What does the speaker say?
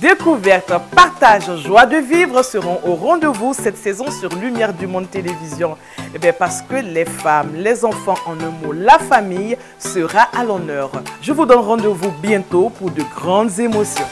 Découvertes, partage, joie de vivre seront au rendez-vous cette saison sur Lumière du Monde Télévision. Eh bien parce que les femmes, les enfants, en un mot, la famille sera à l'honneur. Je vous donne rendez-vous bientôt pour de grandes émotions.